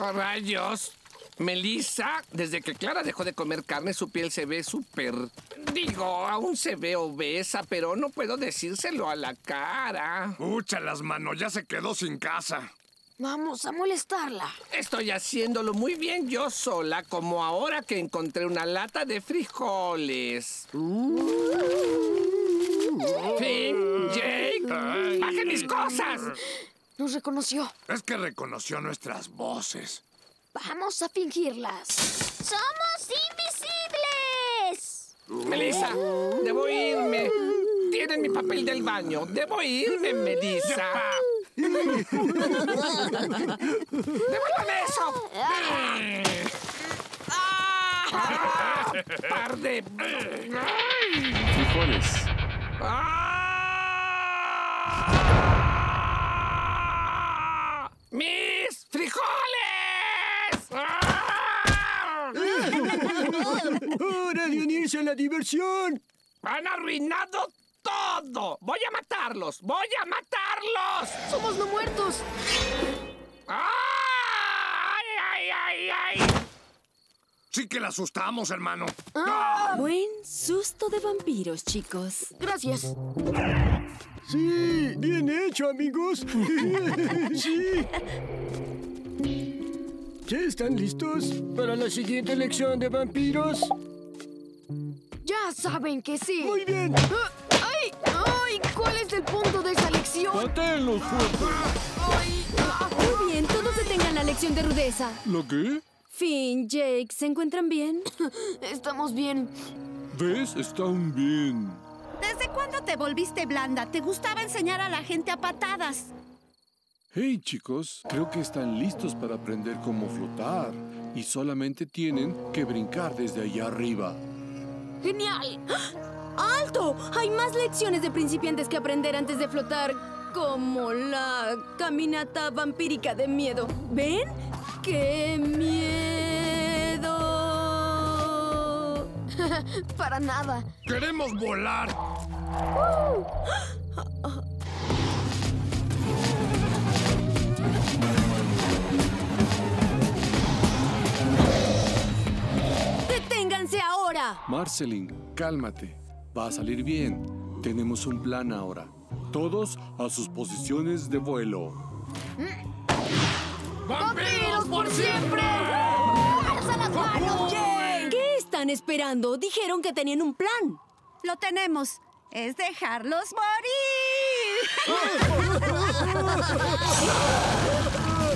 Oh, rayos. Melissa, desde que Clara dejó de comer carne, su piel se ve súper... Digo, aún se ve obesa, pero no puedo decírselo a la cara. Ucha las manos, ya se quedó sin casa. Vamos a molestarla. Estoy haciéndolo muy bien yo sola, como ahora que encontré una lata de frijoles. Finn, Jake, bajen mis cosas. Nos reconoció. Es que reconoció nuestras voces. Vamos a fingirlas. ¡Somos invisibles! Melissa, debo irme. Tienen mi papel del baño. Debo irme, Melissa. ¡Devuélvame eso! ¡Ah! ¡Par de... Frijoles. ¡Ah! ¡Mis frijoles! ¡Ah! ¡Hora de unirse a la diversión! ¡Han arruinado todo! ¡Voy a matarlos! ¡Voy a matarlos! Somos no muertos. ¡Ay, ay, ay, ay! Sí que la asustamos, hermano. Buen susto de vampiros, chicos. Gracias. Sí, bien hecho, amigos. sí. ¿Ya están listos para la siguiente lección de vampiros? Ya saben que sí. Muy bien. Ah, ¡Ay! ¡Ay! ¿Cuál es el punto de esa lección? ¡Patenlos fuerte! ¡Ay! ah. Muy bien, todos detengan la lección de rudeza. ¿Lo qué? Finn, Jake, ¿se encuentran bien? Estamos bien. ¿Ves? Están bien. ¿Desde cuándo te volviste blanda? Te gustaba enseñar a la gente a patadas. Hey chicos, creo que están listos para aprender cómo flotar. Y solamente tienen que brincar desde allá arriba. ¡Genial! ¡Alto! Hay más lecciones de principiantes que aprender antes de flotar, como la caminata vampírica de miedo. ¿Ven? ¡Qué miedo! Para nada. ¡Queremos volar! ¡Deténganse ahora! Marceline, cálmate. Va a salir bien. Tenemos un plan ahora. Todos a sus posiciones de vuelo. ¡Vampiros por siempre! ¡Alza las manos! ¿Qué están esperando? Dijeron que tenían un plan. Lo tenemos. Es dejarlos morir.